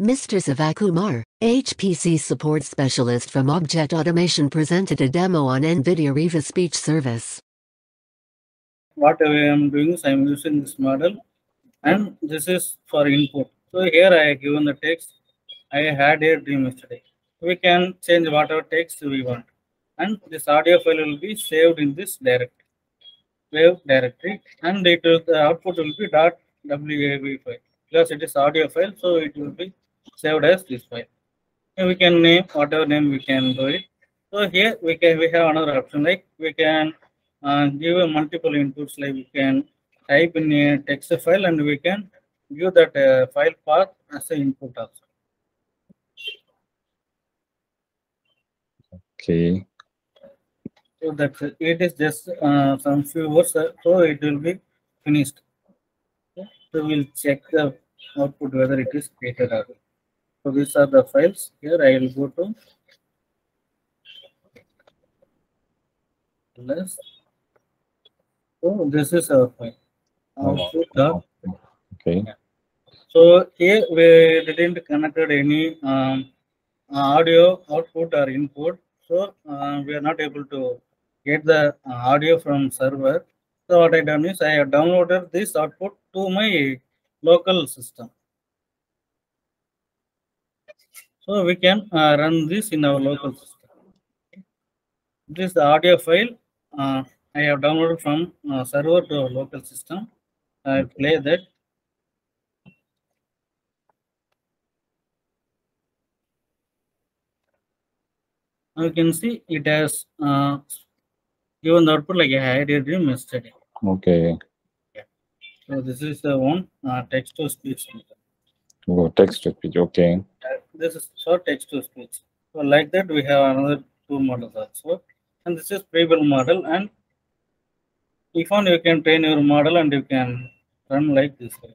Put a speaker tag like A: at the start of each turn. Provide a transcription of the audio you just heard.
A: Mr. Sivakumar, HPC support specialist from Object Automation presented a demo on NVIDIA Riva speech service.
B: what I am doing is I am using this model and this is for input. So here I have given the text. I had a dream yesterday. We can change whatever text we want. And this audio file will be saved in this directory, wave directory, and it will, the output will be WAV file. Because it is audio file, so it will be saved as this file. And we can name whatever name we can do it. So here we can we have another option like we can uh, give a multiple inputs like we can type in a text file and we can give that uh, file path as an input also.
C: Okay.
B: So that's it. it is just uh, some few words, uh, so it will be finished. Okay. So we'll check the output whether it is created or not. So these are the files. Here I will go to less. So this is our file. Output dot
C: Okay.
B: So here we didn't connected any um, audio output or input. So uh, we are not able to get the uh, audio from server. So what I done is I have downloaded this output to my local system. So we can uh, run this in our local system. This is the audio file uh, I have downloaded from uh, server to our local system. I play that. You can see it has uh, given the output like a dream yesterday.
C: Okay.
B: So this is the one uh, text to speech. method.
C: Oh, text to speech. Okay.
B: Uh, This is short text to speech. So like that we have another two models also. And this is pre-built model and if on you can train your model and you can run like this way.